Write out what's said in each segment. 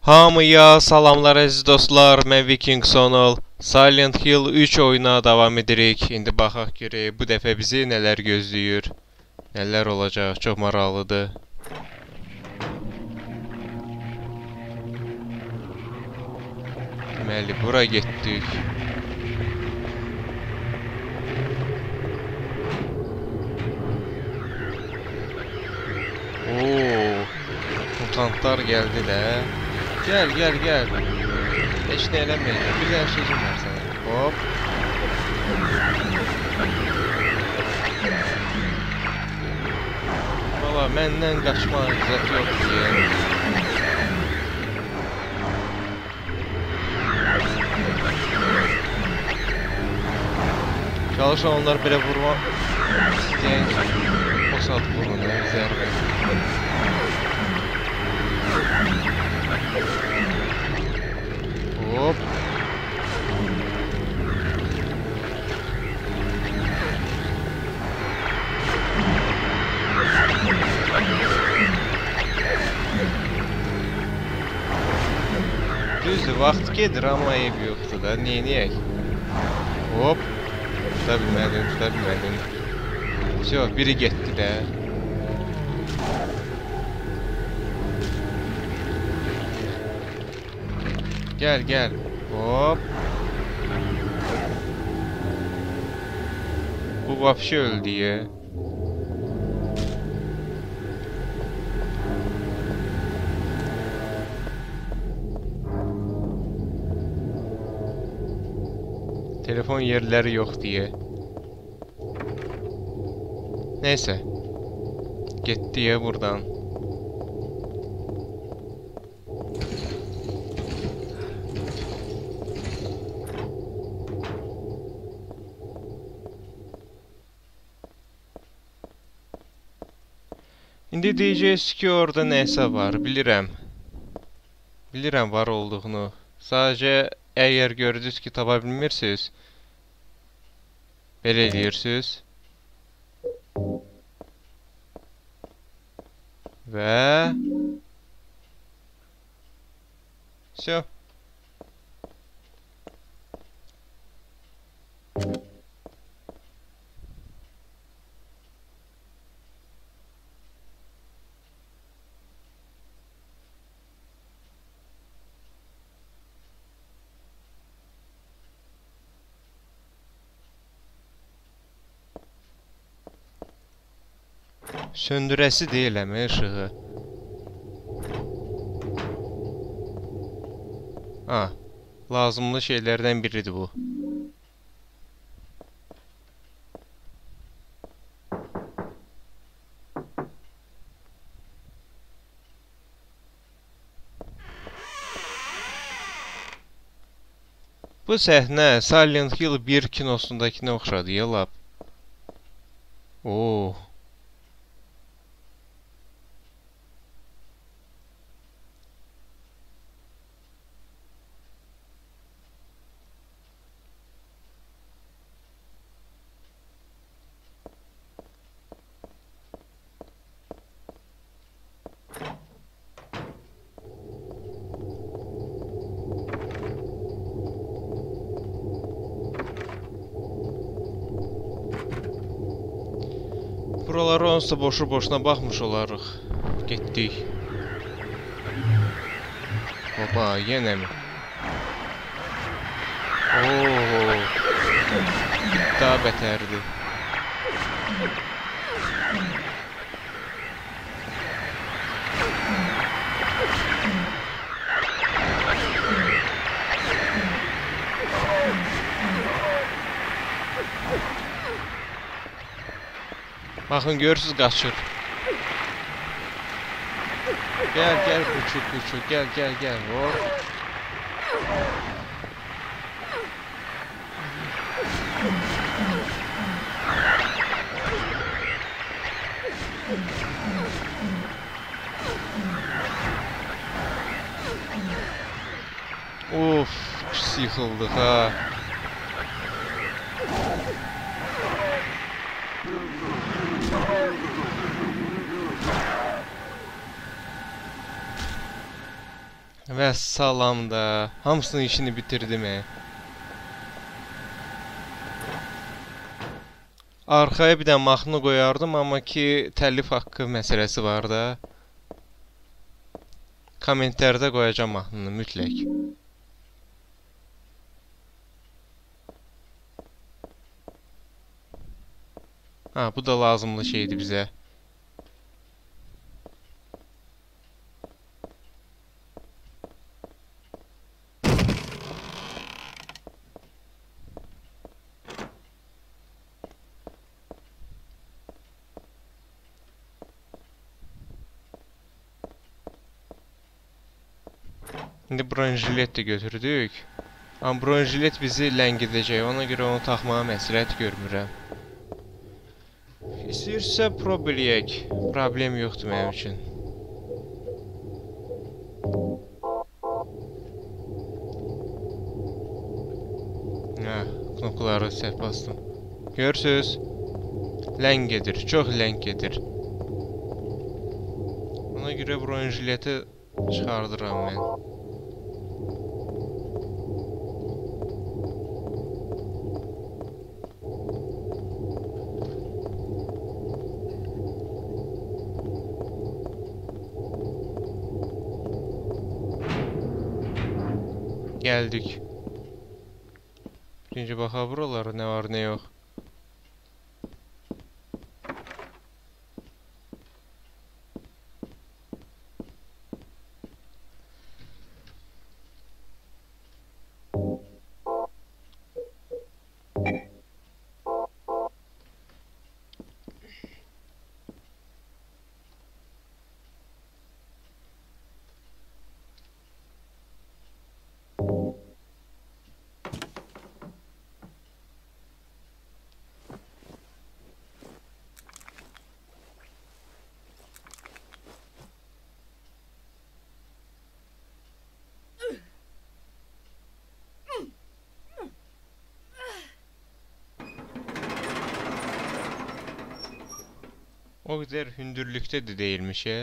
Hamıya salamlar əziz dostlar, mən Viking Sonal. Silent Hill 3 oyuna davam edirik. İndi baxaq görək bu dəfə bizi nələr gözləyir. Nələr olacaq, çox maraqlıdır. Deməli, bura getdik. Oo, mutantlar gəldi də. Gəl. Heç nə eləməyəcək. Bir dənə sözüm var sənə. Hop. Valla məndən qaçma zət yoxdur ya. Çalışın onlar belə vurma kimi o saat vurun, yəni zərbə. Hop. Düzdür, vaxt gedir, amma eyb yoxdur da, neyniyək? Hop. Tuta bilmədim, tuta bilmədim. Всё, biri getdi də. Gel gel. Hop. Bu vapşi öldü ya. Telefon yerleri yok diye. Neyse. Gitti ya buradan. İndi deyəcəyiz ki, orada nəsə var, bilirəm. Bilirəm var olduğunu. Sadəcə əgər gördünüz ki, tapa bilmirsiniz, belə eləyirsiniz. Və Всё. Söndürəsi deyiləm işığı. Ha, lazımlı şeylərdən biridir bu. Bu səhnə Silent Hill 1 kinosundakına oxşadı ya lap. Oo. Buralara onsuz boşu boşuna baxmış olarıq. Getdik. Baba, yenə mi? Oo. Daha betərdi. Baxın görürsüz qaçır. Gəl, gəl buçuk buçuk, gəl, gəl, gəl. Hop. Of, pis yıxıldıq ha. Və salam da. Hamısının işini bitirdim. he. Arxaya bir də mahnı qoyardım, amma ki təlif haqqı məsələsi var da. Kommentlərdə qoyacağam mahnını mütləq. Ha, bu da lazımlı şeydi bizə. İndi bronjilet də götürdük. Amma bronjilet bizi ləngidəcək. Ona görə onu taxmağı məsləhət görmürəm. İstəyirsə probleyək. Problem yoxdur mənim üçün. Hə, knopkaları səhv bastım. Görürsüz? Ləng gedir, çox ləng. Ona görə bronjileti çıxardıram mən. Geldik. Birinci baxa buralara nə var, nə yox. O qədər hündürlükdə də deyilmiş ya.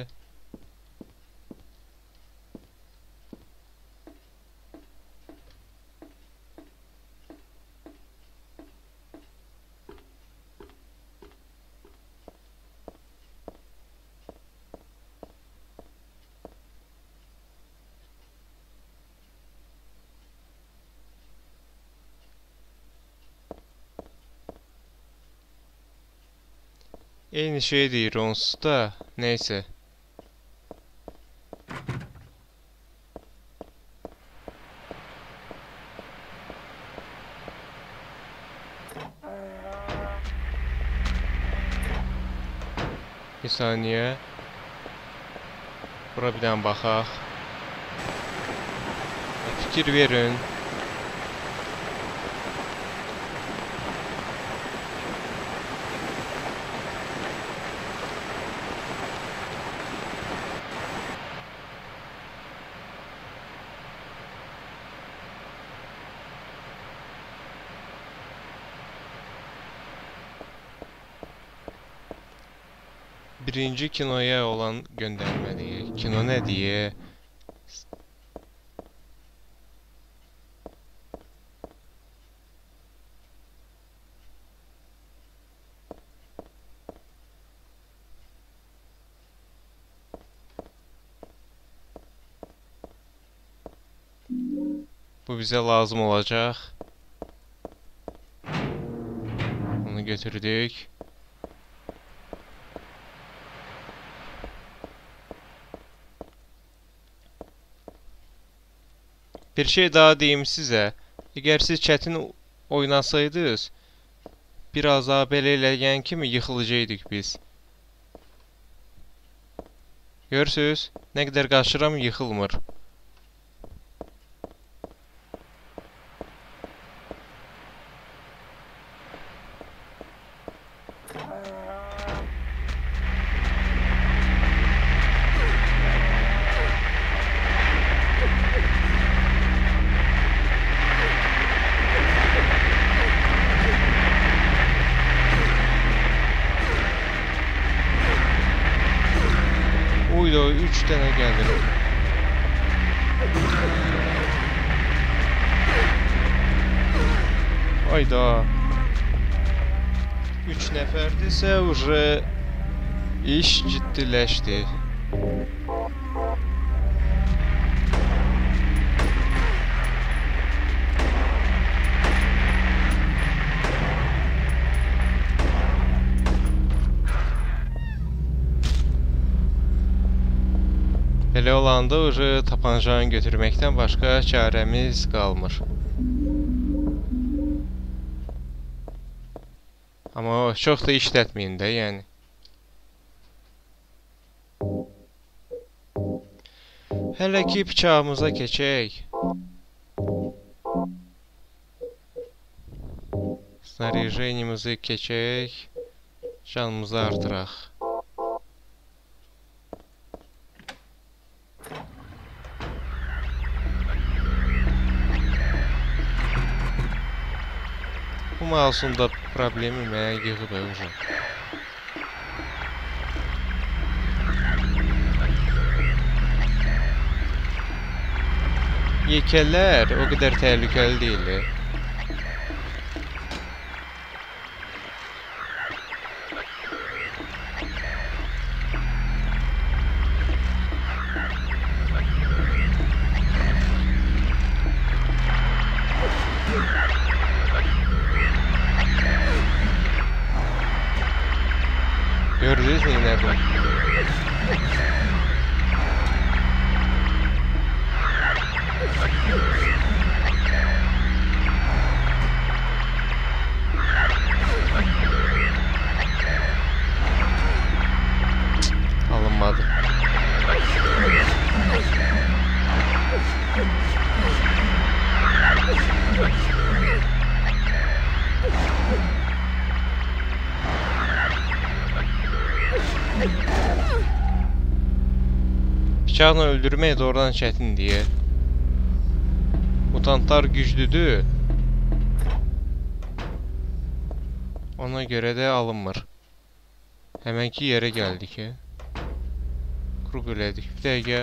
Eyni şey deyir onsuz da. Neyse. Bir saniye. Bura bir dənə baxaq. Fikir verin. Birinci kinoya olan göndərməliyi. Kino nə deyə? Bu bizə lazım olacaq. Onu götürdük. Bir şey daha deyim sizə. Əgər siz çətin oynasaydınız, biraz daha belə eləyən kimi yıxılacaqdıq biz. Görürsüz? Nə qədər qaçıram yıxılmır. 3 tane geldi. Hayda. 3 nəfərdirsə, iş ciddiləşdi. Belə olanda uje tapancanı götürməkdən başqa çarəmiz qalmır. Amma çox da işlətməyin də, yəni. Hələ ki bıçağımıza keçək. Снаряжениemizi keçək. Canımızı artıraq. Mouse'un da problemi mənə yığıb ə, uje. Yekələr o qədər təhlükəli deyil. Bıçaqla öldürmək doğrudan çətin deyə. Mutantlar güclüdür. Ona görə də alınmır. Həmənki yerə gəldik. ə. Kruq elədik. Bir dəqiqə.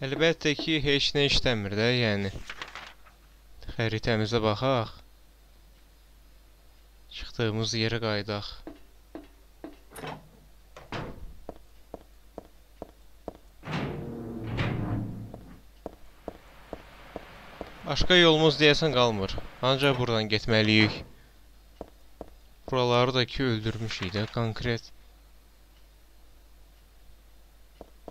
Əlbəttə ki, heç nə işləmir də, yəni. Xəritəmizə baxaq. Çıxdığımız yerə qayıdaq. Başqa yolumuz deyəsən qalmır. Ancaq buradan getməliyik. Buraları da ki öldürmüşük də konkret.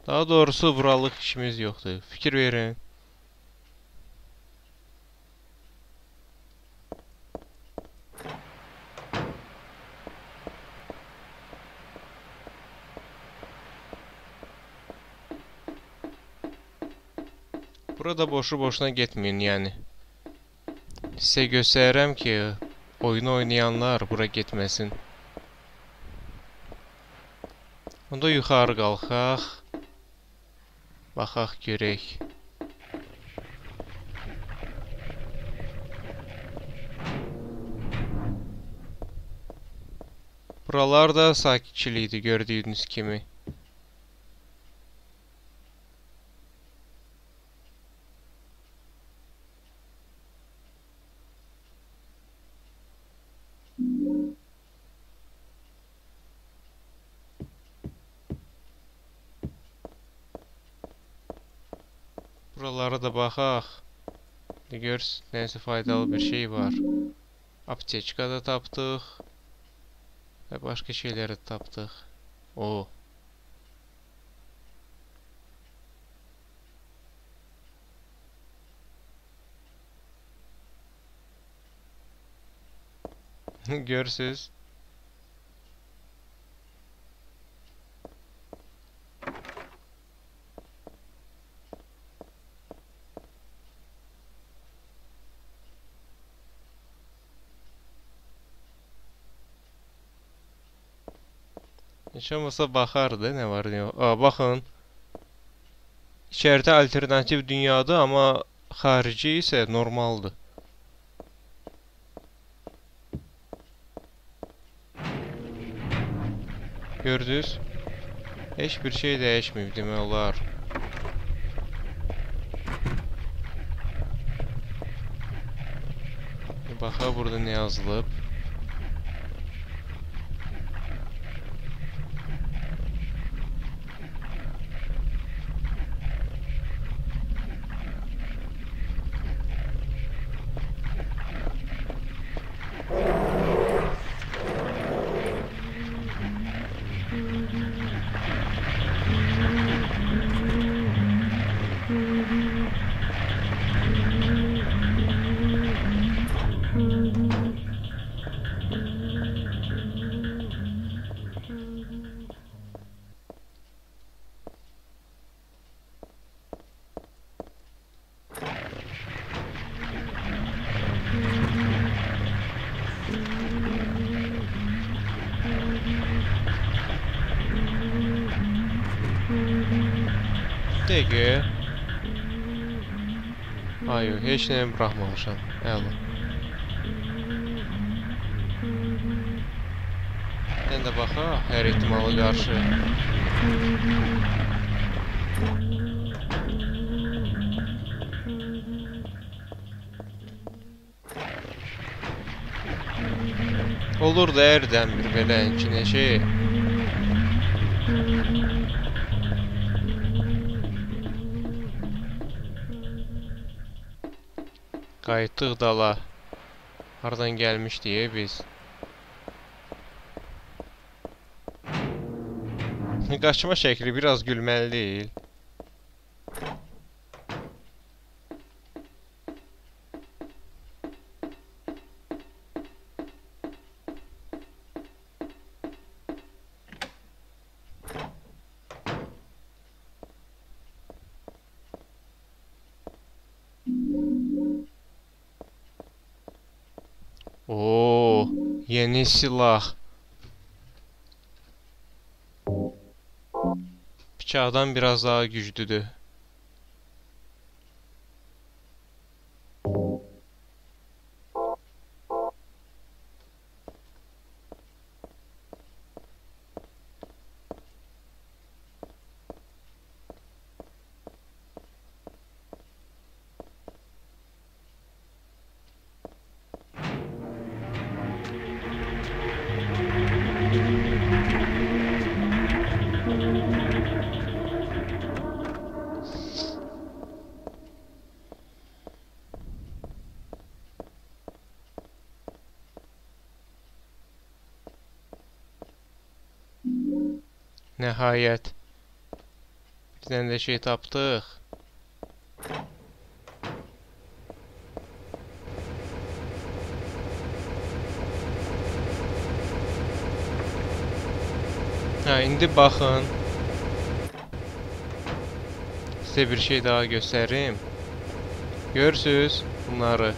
Daha doğrusu buralıq işimiz yoxdur. Fikir verin. Burada boşu boşuna getməyin, yəni. Sizə göstərirəm ki, oyunu oynayanlar bura getməsin. Onda yuxarı qalxaq. Baxaq görək. Buralar da sakitçilikdir gördüyünüz kimi. bakaq. Ah. Görs, nəsə faydalı bir şey var. Apteka da tapdıq. Və başqa şeyləri tapdıq. O. Görürsüz. Heç olmasa baxardı nə var yox. Aa, baxın. İçəridə alternativ dünyadır, amma xarici isə normaldır. Gördünüz? Heç bir şey dəyişməyib demək olar. Bir Baxaq burada nə yazılıb. Dəqiqə. Ay yox, heç nəyi buraxmamışam. Əla. Sən də baxaq hər ehtimala qarşı. Olur da hərdən bir belə ki, şey. Qayıtdıq dala. Hardan gəlmişdik biz? Qaçma şəkli biraz gülməli deyil. Yeni silah. Bıçaqdan biraz daha güclüdür. Nəhayət. Bir dənə də şey tapdıq. Hə, indi baxın. Sizə bir şey daha göstərim. Görürsüz bunları.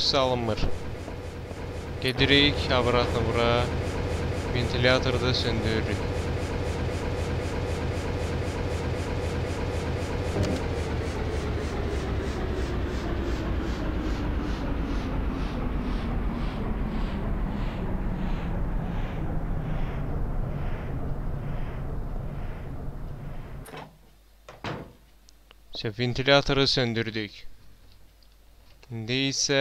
hepsi alınmır. Gedirik obratno bura. Ventilatorı da söndürürük. İşte ventilatörü söndürdük. İndi isə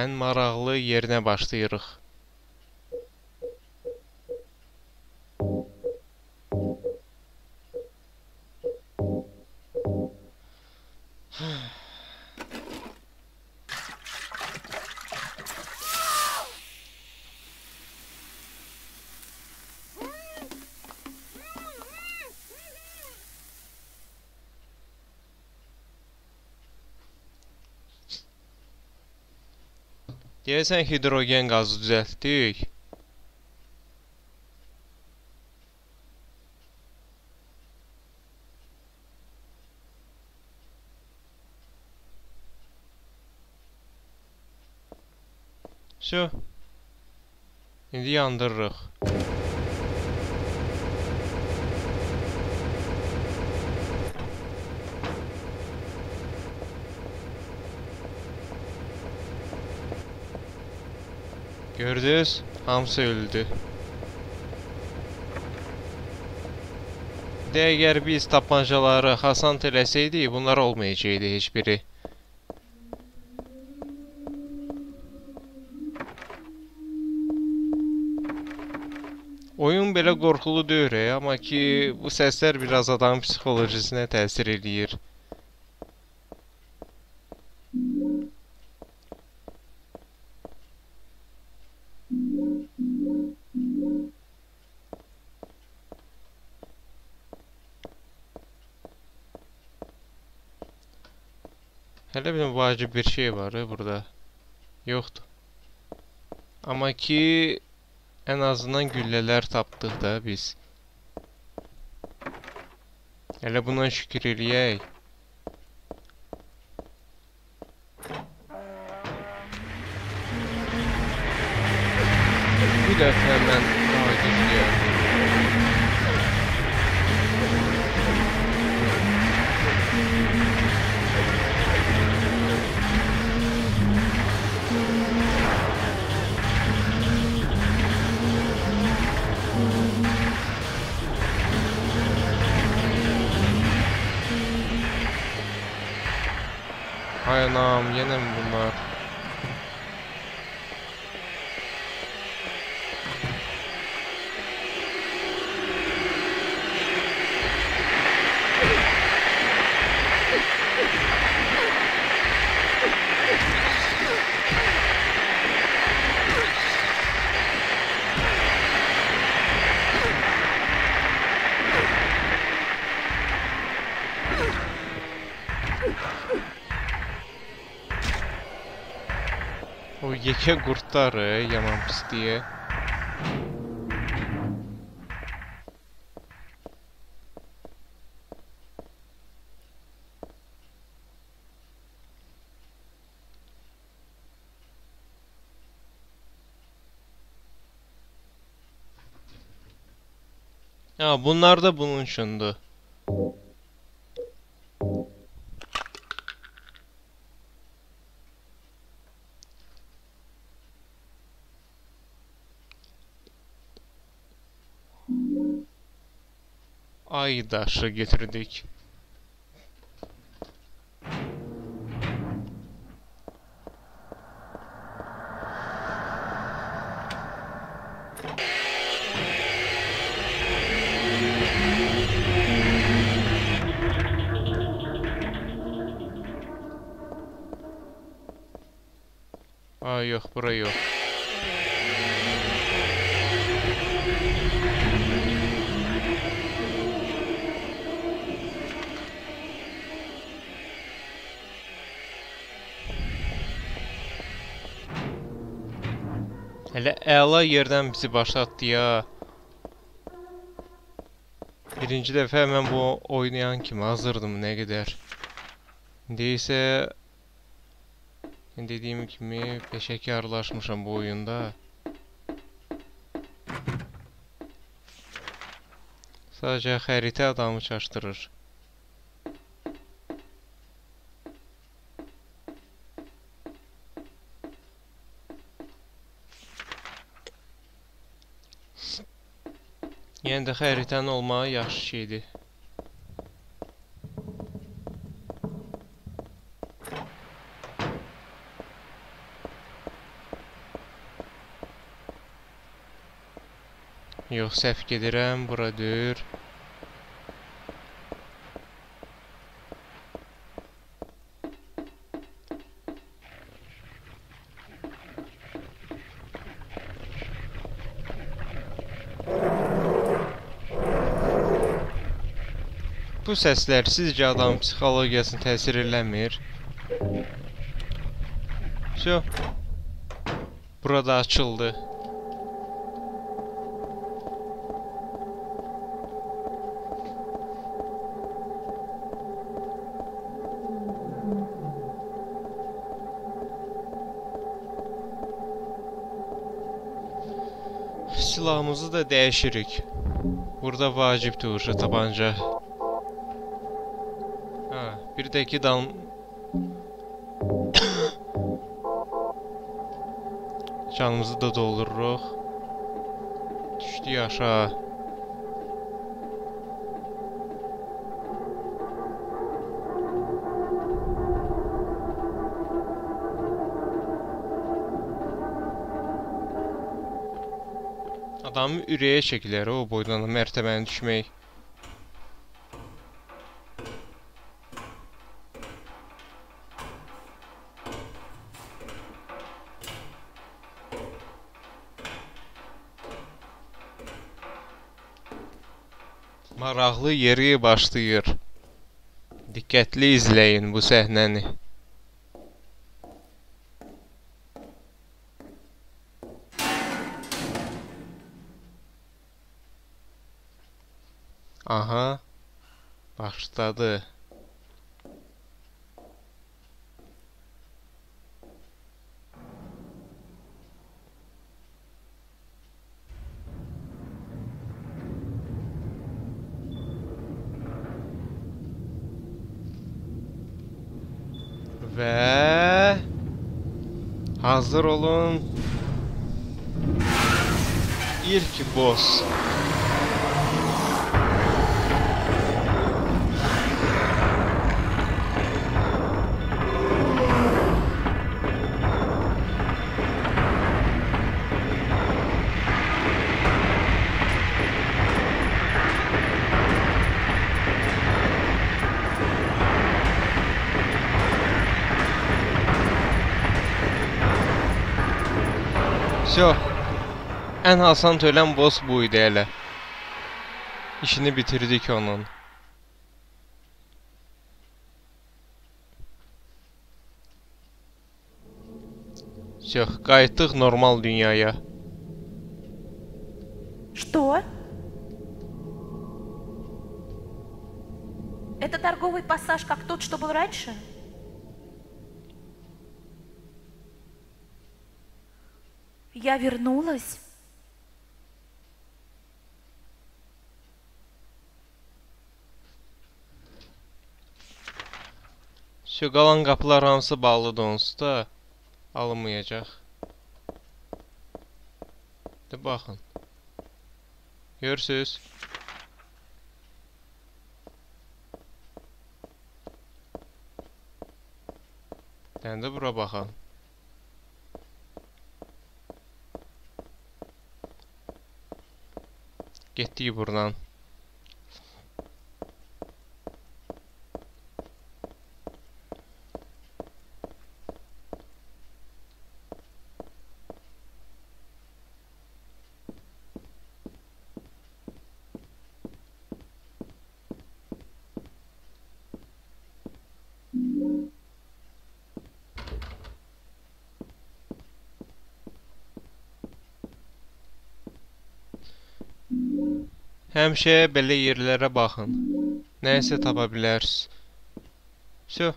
ən maraqlı yerinə başlayırıq. Deyəsən hidrogen qazı düzəltdik. Şu. İndi yandırırıq. Gördünüz? Hamısı öldü. De əgər biz tapancaları hasant eləsəydik, bunlar olmayacaqdı heç biri. Oyun belə qorxulu deyil, amma ki bu səslər biraz adamın psixolojisinə təsir eləyir. Hələ bir vacib bir şey var burada. Yoxdur. Amma ki ən azından güllələr tapdıq da biz. Hələ buna şükür eləyək. Bu dəfə mən Hay anam, yenə mi bunlar? Yekə qurdlar e, yaman pis deyə. Ha, bunlar da bunun bir de aşağı getirdik. Aa yok bura yok. Hələ əla yerdən bizi başlatdı ya. Birinci dəfə mən bu oynayan kimi hazırdım nə qədər. İndi isə dediyim kimi peşəkarlaşmışam bu oyunda. Sadəcə xəritə adamı çaşdırır. Yəni də xəritənin olmağı yaxşı şeydir. Yox, səhv gedirəm, bura deyir. Bu səslər sizcə adamın psixologiyasına təsir eləmir? Şo. Burada açıldı. Silahımızı da değişirik. Burada vacibdir uca tabanca. İki dal... Canımızı da doldururuq. Düşdük aşağı. Adamı ürəyə çəkilər o boydan mərtəbəni düşmək. Maraqlı yeri başlayır. Diqqətli izləyin bu səhnəni. Aha. Başladı. Ve hazır olun. İlk boss. Все. En asan ölen boss buydu hele. İşini bitirdik onun. Все, qayıtdıq normal dünyaya. Что? Это торговый пассаж, как тот, что был раньше? Я вернулась? Şu qalan qapılar hamısı bağlıdır onsuz da alınmayacaq. De baxın. Görürsüz? Dən də bura baxın. Getdik buradan. Həmişə belə yerlərə baxın. Nəsə tapa bilərsiniz. Всё.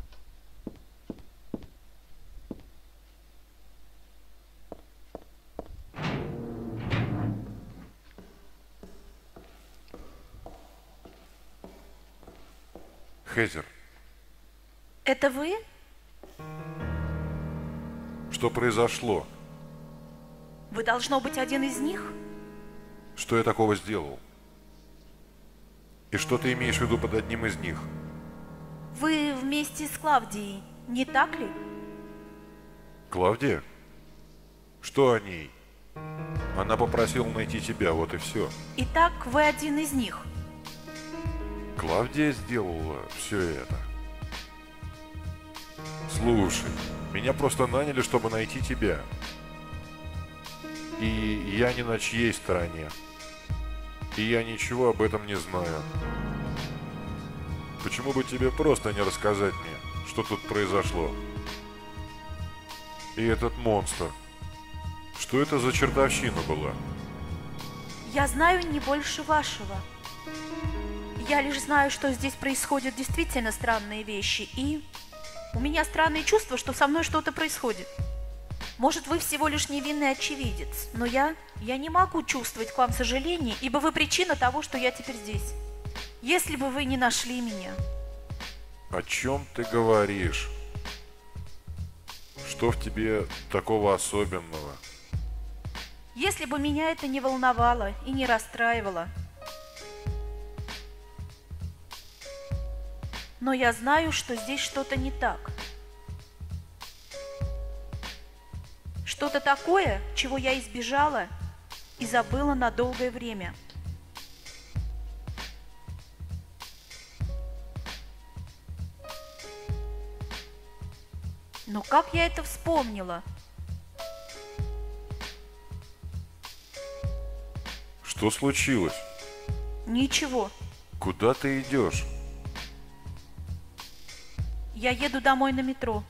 Хезер, Это вы? что произошло? Вы должно быть один из них? Что я такого сделал? И что ты имеешь в виду под одним из них? Вы вместе с Клавдией, не так ли? Клавдия? Что о ней? Она попросила найти тебя, вот и все. Итак, вы один из них. Клавдия сделала все это. Слушай, меня просто наняли, чтобы найти тебя. И я не на чьей стороне. И я ничего об этом не знаю. Почему бы тебе просто не рассказать мне, что тут произошло? И этот монстр. Что это за чертовщина была? Я знаю не больше вашего. Я лишь знаю, что здесь происходят действительно странные вещи, и у меня странные чувства, что со мной что-то происходит. Может, вы всего лишь невинный очевидец, но я, я не могу чувствовать к вам сожаления, ибо вы причина того, что я теперь здесь. Если бы вы не нашли меня, О чем ты говоришь? Что в тебе такого особенного? если бы меня это не волновало и не расстраивало, но я знаю, что здесь что-то не так. Что-то такое, чего я избежала и забыла на долгое время. Но как я это вспомнила? Что случилось? Ничего. Куда ты идешь? Я еду домой на метро.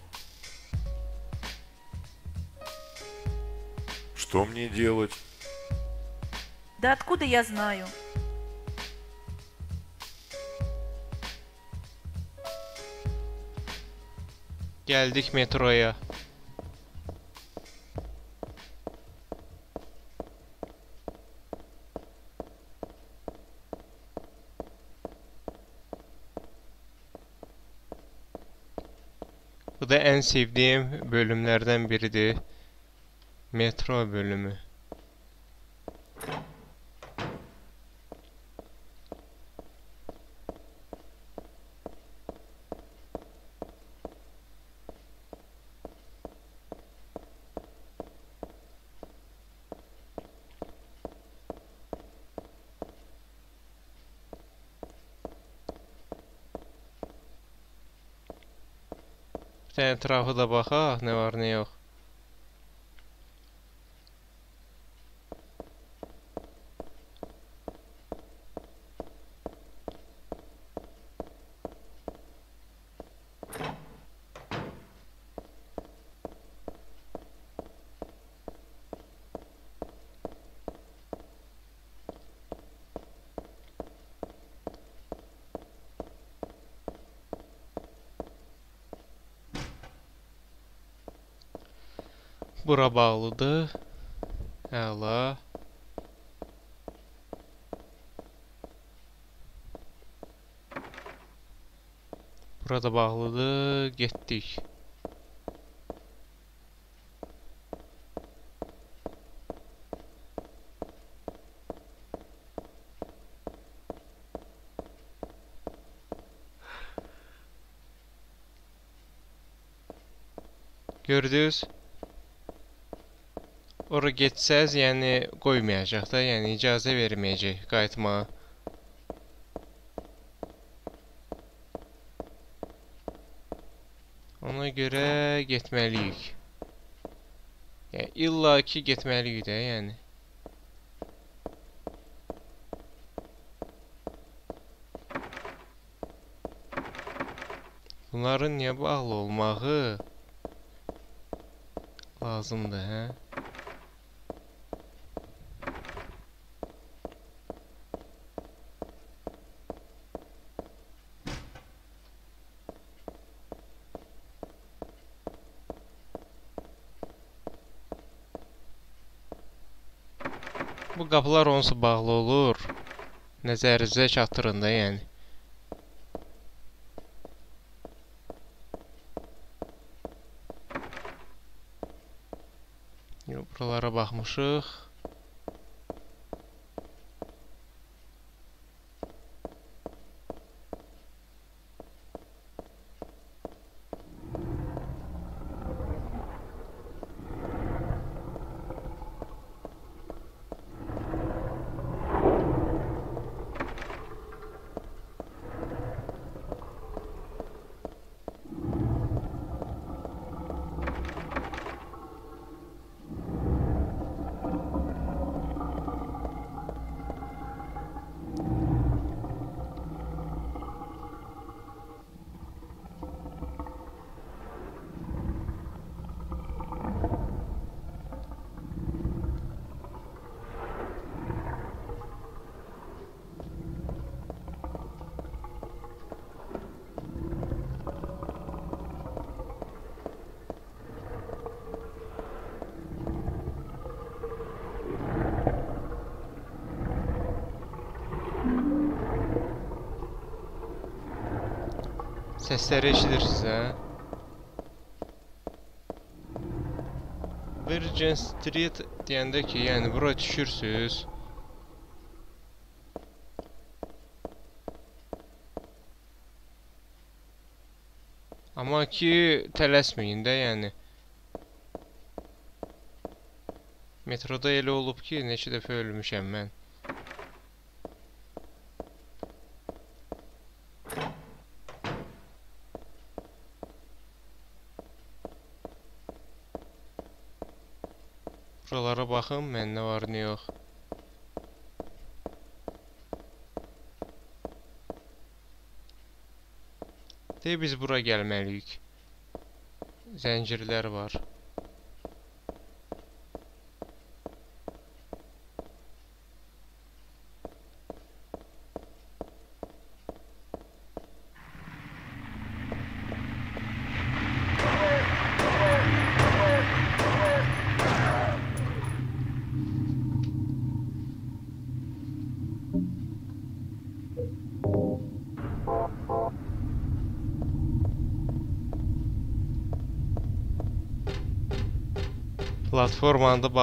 Что мне делать? Да откуда я знаю? Gəldik metroya. Bu da ən sevdiyim bölümlərdən biridir. Metro bölümü. Bir tane etrafı da bak ha ne var ne yok. Bura bağlıdır. Əla. Burada bağlıdır. Getdik. Gördünüz? Ora getsəz, yəni qoymayacaq da, yəni icazə verməyəcək qayıtmağa. Ona görə getməliyik. Yəni illaki getməliyik də, yəni. Bunların niyə bağlı olmağı lazımdır, hə? Qapılar onsuz bağlı olur. Nəzərinizə çatdırın da, yəni. Yox, buralara baxmışıq. Səsləri eşidirsiniz, hə? Virgin Street deyəndə ki, yəni bura düşürsüz. Amma ki, tələsməyin də, yəni. Metroda elə olub ki, neçə dəfə ölmüşəm mən. Buralara baxın, mən nə var, nə yox. Deyə biz bura gəlməliyik. Zəncirlər var. Platformanı da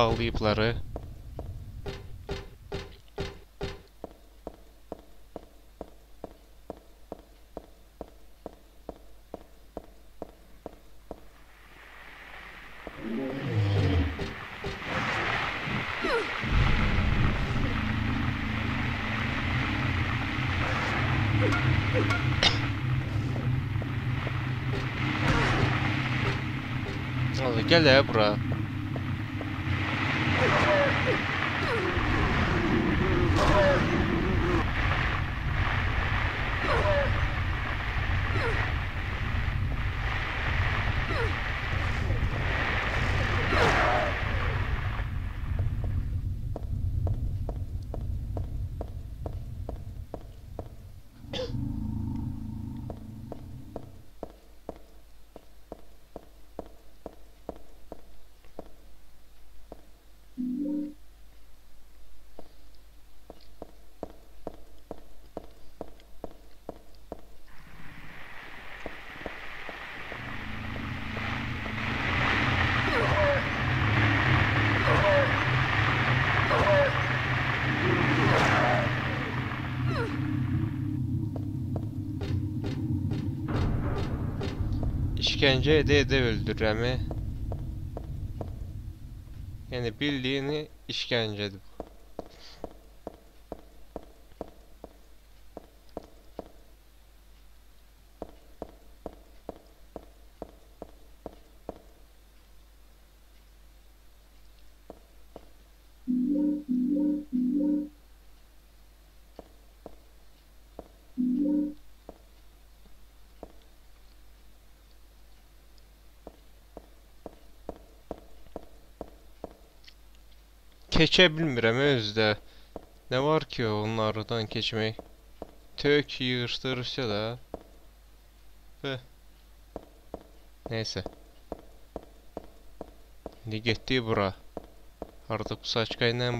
gel ya bura. İşkence ede ede öldürəmi? Yəni bildiyini işgəncedir bu. Keçə bilmirəm özdə. Nə var ki onun aradan keçmək? Tök yığışdırırsa da. Püh. Neyse. İndi getdi bura. Artıq bu saçqa ilə.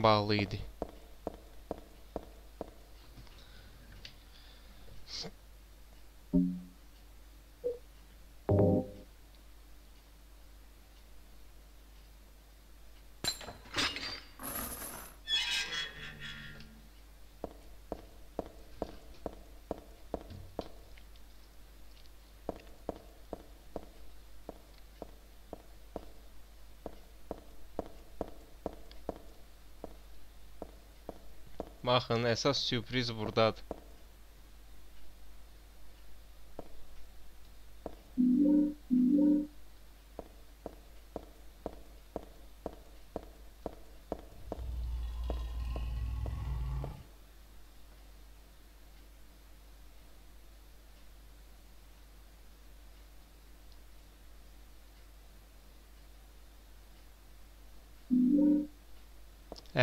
Baxın, əsas sürpriz burdadır.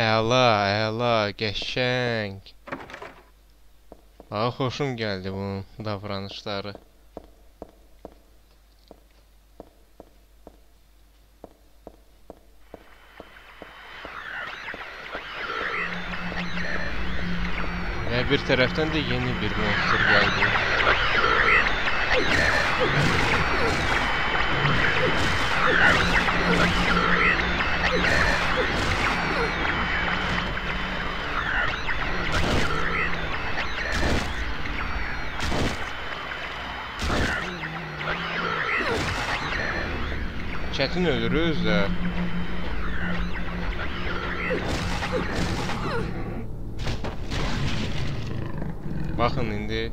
Əla, əla, qəşəng. Bax, xoşum gəldi bunun davranışları. Və bir tərəfdən də yeni bir monster gəldi. çətin ölürüz də. Baxın indi.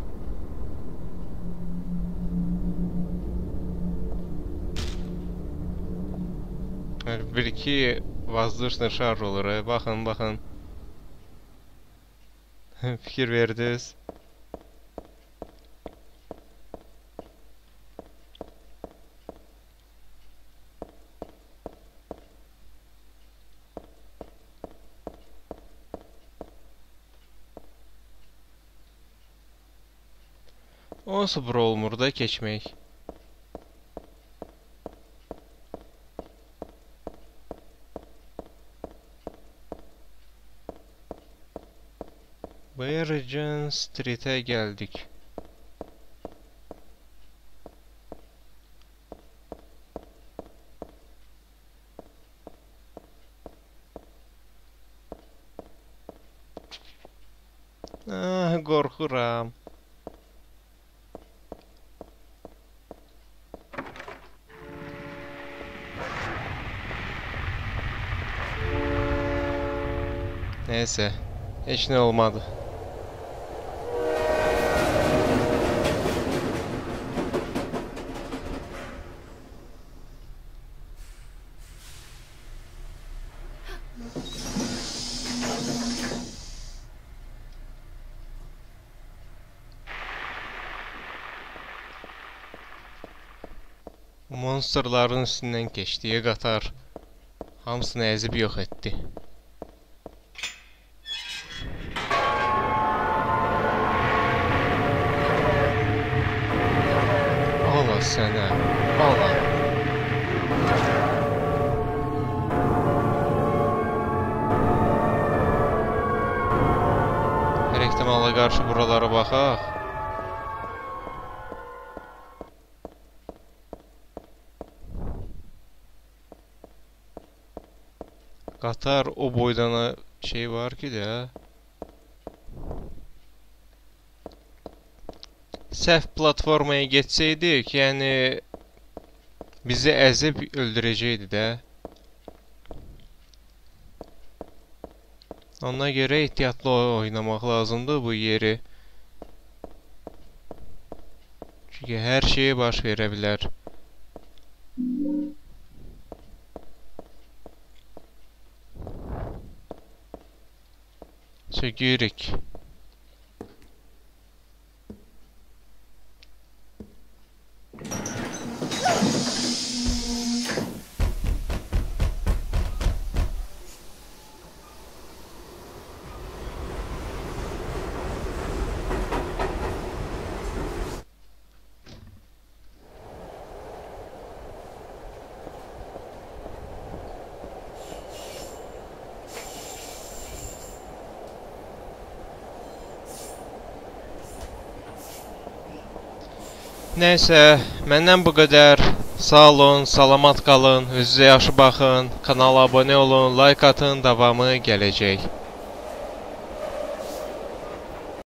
Bir iki vazdushni şar olur. Baxın, baxın. Fikir verdiniz. Onsuz bura olmur da keçmək. Virgin Street'e geldik. Neyse, heç nə olmadı. Monsterların üstündən keçdiyi qatar hamısını əzib yox etdi. Qatar o boydana şey var ki də. Səhv platformaya getsəydik, yəni bizi əzib öldürəcəkdi də. Ona görə ehtiyatlı oynamaq lazımdır bu yeri. Çünki hər şey baş verə bilər. Çəkirik. Nəysə, məndən bu qədər. Sağ olun, salamat qalın, özünüzə yaxşı baxın, kanala abunə olun, like atın, davamı gələcək.